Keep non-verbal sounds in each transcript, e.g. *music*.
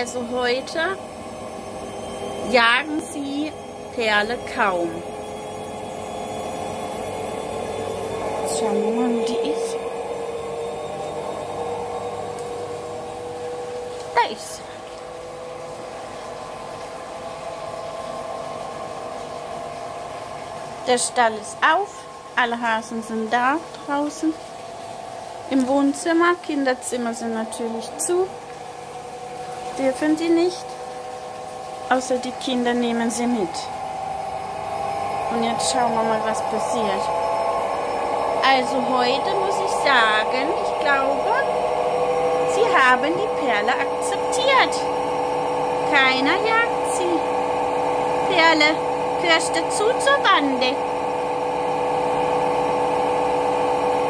Also heute jagen sie Perle kaum. Jetzt schauen wir mal, wo die ist. Da ist sie. Der Stall ist auf. Alle Hasen sind da draußen. Im Wohnzimmer. Kinderzimmer sind natürlich zu. Dürfen die nicht. Außer die Kinder nehmen sie mit. Und jetzt schauen wir mal, was passiert. Also heute muss ich sagen, ich glaube, sie haben die Perle akzeptiert. Keiner jagt sie. Perle, gehörst dazu zur Bande?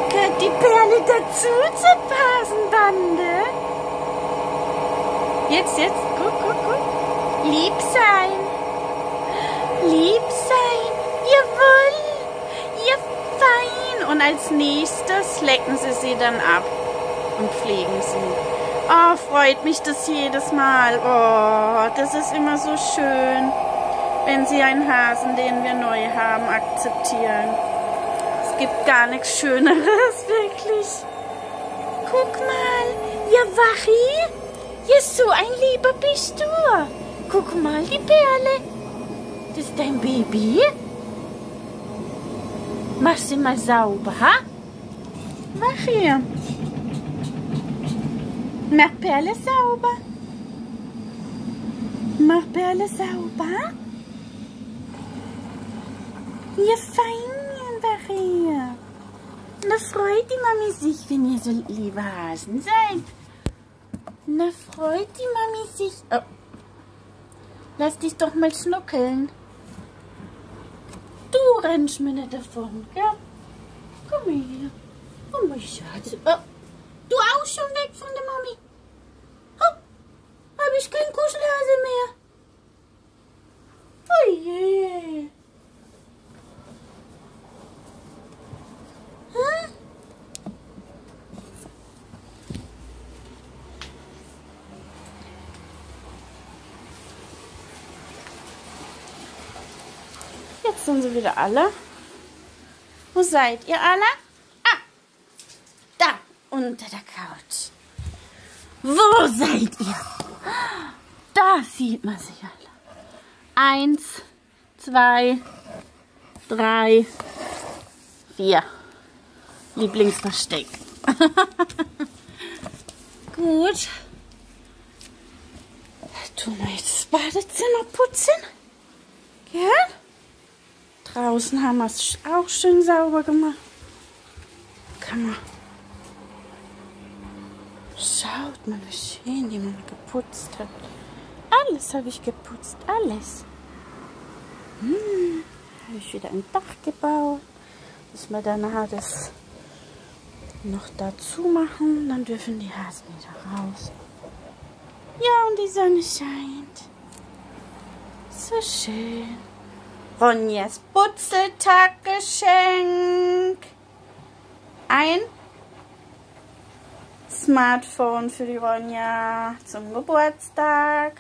Gehört die Perle dazu zur Pasenbande? Jetzt, jetzt, guck, guck, guck. Lieb sein. Lieb sein. Jawohl. Ihr fein. Und als nächstes lecken sie sie dann ab und pflegen sie. Oh, freut mich das jedes Mal. Oh, das ist immer so schön, wenn sie einen Hasen, den wir neu haben, akzeptieren. Es gibt gar nichts Schöneres, *laughs* wirklich. Guck mal, ihr Wachi. Ja, so ein Lieber bist du. Guck mal, die Perle. Das ist dein Baby. Mach sie mal sauber, ha? Mach hier. Mach Perle sauber. Mach Perle sauber. Ihr Feinchen, Maria. Da freut die Mami sich, wenn ihr so liebe Hasen seid. Na, freut die Mami sich. Oh. Lass dich doch mal schnuckeln. Du rennst mir nicht davon, gell? Komm her. Oh, mein Schatz. Oh. Du auch schon weg von der Mami. Oh. Hab ich kein Kuschelhase mehr. Oh je. Hm? Jetzt sind sie wieder alle. Wo seid ihr alle? Ah, da, unter der Couch. Wo seid ihr? Da sieht man sie alle. Eins, zwei, drei, vier. Lieblingsversteck. *laughs* Gut. Tun wir jetzt das Badezimmer putzen. Ja? Draußen haben wir es auch schön sauber gemacht. Kann man. Schaut mal, wie schön die man geputzt hat. Alles habe ich geputzt, alles. Hm, habe ich wieder ein Dach gebaut. Müssen wir dann das noch dazu machen. Dann dürfen die Hasen wieder raus. Ja, und die Sonne scheint. So schön. Ronjas Putzeltaggeschenk. Ein Smartphone für die Ronja zum Geburtstag.